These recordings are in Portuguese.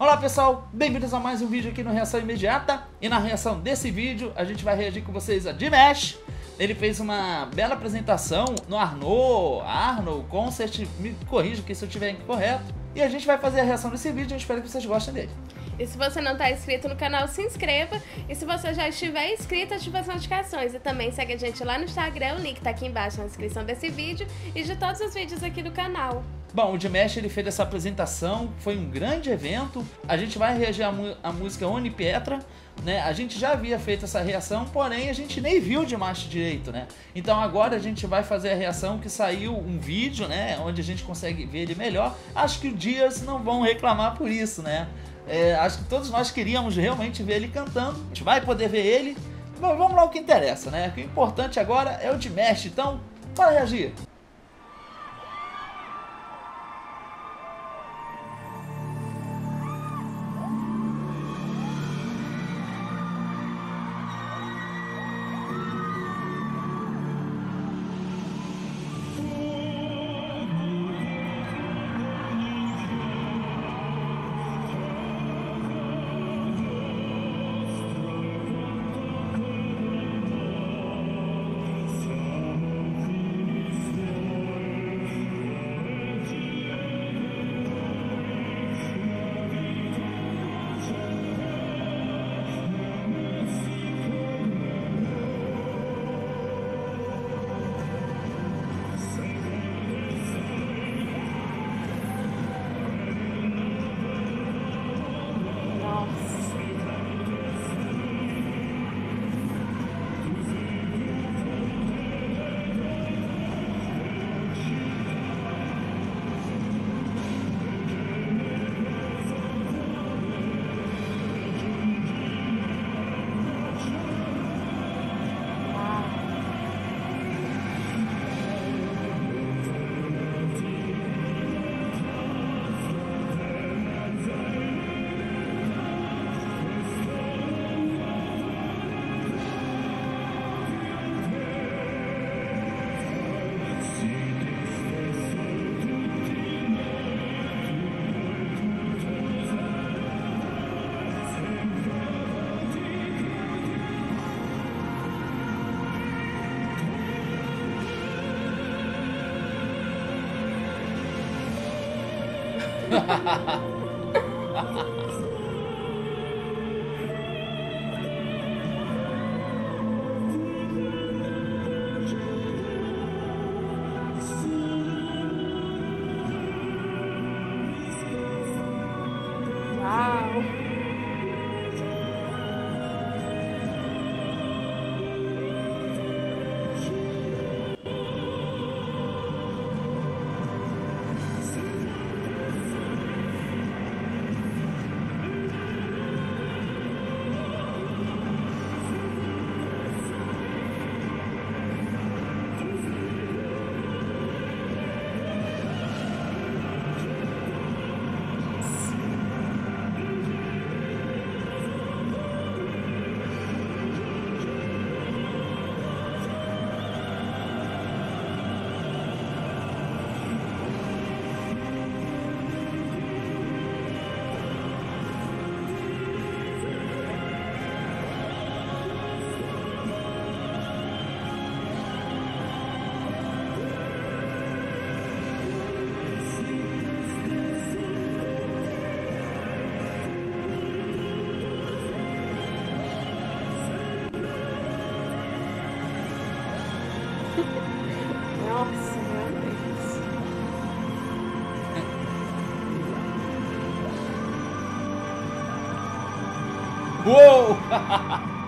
Olá pessoal, bem-vindos a mais um vídeo aqui no Reação Imediata E na reação desse vídeo a gente vai reagir com vocês a Dimesh Ele fez uma bela apresentação no Arnaud, Arnold Concert, me corrija que se eu estiver incorreto E a gente vai fazer a reação desse vídeo, eu espero que vocês gostem dele e se você não está inscrito no canal, se inscreva. E se você já estiver inscrito, ative as notificações. E também segue a gente lá no Instagram, o link está aqui embaixo na descrição desse vídeo e de todos os vídeos aqui do canal. Bom, o Dimesh ele fez essa apresentação, foi um grande evento. A gente vai reagir à, música Oni Petra, né? A gente já havia feito essa reação, porém a gente nem viu o Dimash direito, né? Então agora a gente vai fazer a reação que saiu um vídeo, né? Onde a gente consegue ver ele melhor. Acho que os dias não vão reclamar por isso, né? É, acho que todos nós queríamos realmente ver ele cantando. A gente vai poder ver ele. Bom, vamos lá o que interessa, né? O importante agora é o Dimesh, então, para reagir. 哈哈哈哈哈哈。Nossa, meu Deus. Uou!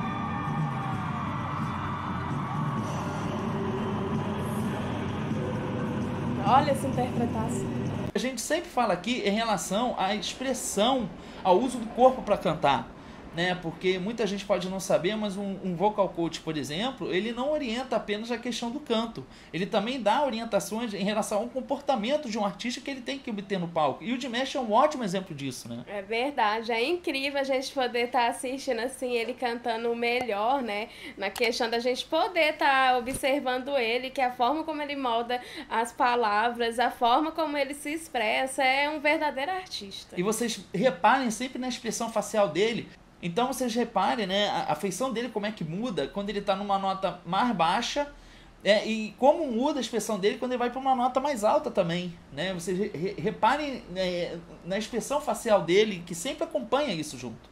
Olha essa interpretação. A gente sempre fala aqui em relação à expressão, ao uso do corpo para cantar. Né? Porque muita gente pode não saber, mas um, um, vocal coach, por exemplo, ele não orienta apenas a questão do canto. Ele também dá orientações em relação ao comportamento de um artista que ele tem que obter no palco. E o Dimesh é um ótimo exemplo disso, né? É verdade, é incrível a gente poder estar tá assistindo assim ele cantando melhor, né? Na questão da gente poder estar tá observando ele, que a forma como ele molda as palavras, a forma como ele se expressa, é um verdadeiro artista. E vocês reparem sempre na expressão facial dele. Então vocês reparem, né, a, feição dele como é que muda quando ele está numa nota mais baixa é, e como muda a expressão dele quando ele vai para uma nota mais alta também, né? Vocês re, reparem né, na expressão facial dele que sempre acompanha isso junto.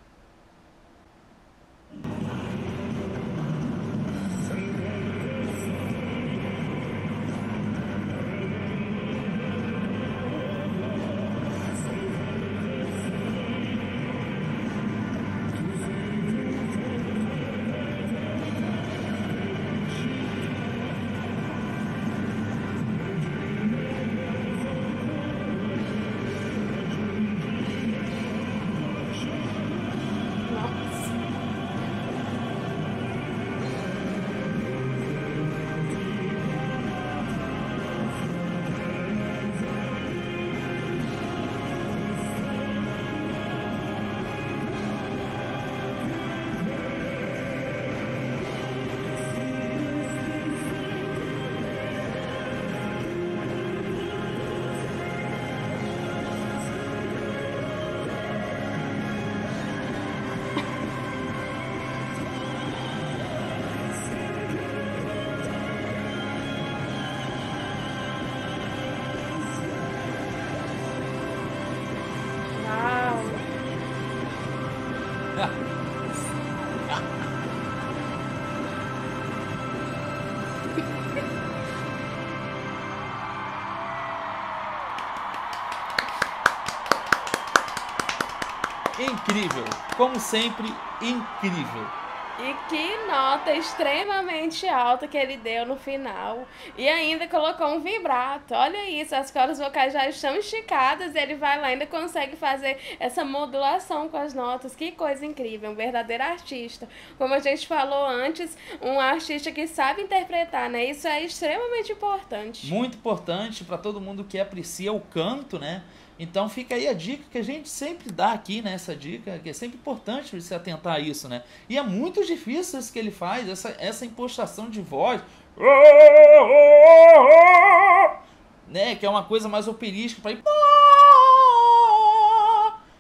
Incrível. Como sempre, incrível. E que nota extremamente alta que ele deu no final. E ainda colocou um vibrato. Olha isso, as cordas vocais já estão esticadas. E ele vai lá ainda consegue fazer essa modulação com as notas. Que coisa incrível, um verdadeiro artista. Como a gente falou antes, um artista que sabe interpretar, né? Isso é extremamente importante. Muito importante para todo mundo que aprecia o canto, né? Então fica aí a dica que a gente sempre dá aqui, né? Essa dica, que é sempre importante você atentar a isso, né? E é muito difícil isso que ele faz, essa, essa impostação de voz. Né? Que é uma coisa mais operística para ir.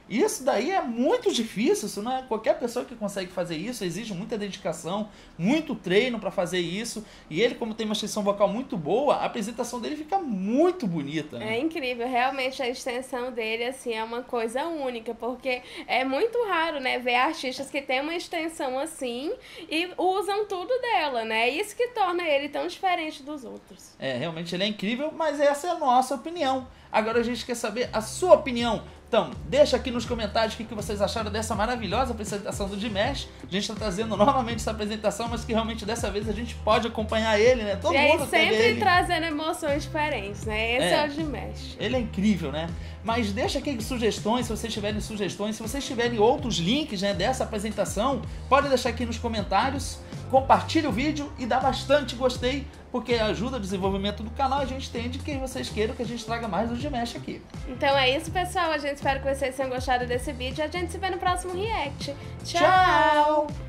Isso daí é muito difícil, isso não é qualquer pessoa que consegue fazer isso, exige muita dedicação, muito treino para fazer isso. E ele, como tem uma extensão vocal muito boa, a apresentação dele fica muito bonita. Né? É incrível, realmente a extensão dele assim é uma coisa única, porque é muito raro, né, ver artistas que têm uma extensão assim e usam tudo dela, né? Isso que torna ele tão diferente dos outros. É, realmente ele é incrível, mas essa é a nossa opinião. Agora a gente quer saber a sua opinião. Então, deixa aqui nos comentários o que vocês acharam dessa maravilhosa apresentação do Dimesh. A gente está trazendo novamente essa apresentação, mas que realmente dessa vez a gente pode acompanhar ele, né? Todo e mundo aí, sempre ele. trazendo emoções diferentes, né? Esse é, é o Dimesh. Ele é incrível, né? Mas deixa aqui sugestões, se vocês tiverem sugestões, se vocês tiverem outros links né, dessa apresentação, pode deixar aqui nos comentários compartilhe o vídeo e dá bastante gostei, porque ajuda o desenvolvimento do canal. A gente entende que vocês queiram que a gente traga mais do Dimesh aqui. Então é isso, pessoal. A gente espera que vocês tenham gostado desse vídeo. A gente se vê no próximo react. Tchau! Tchau.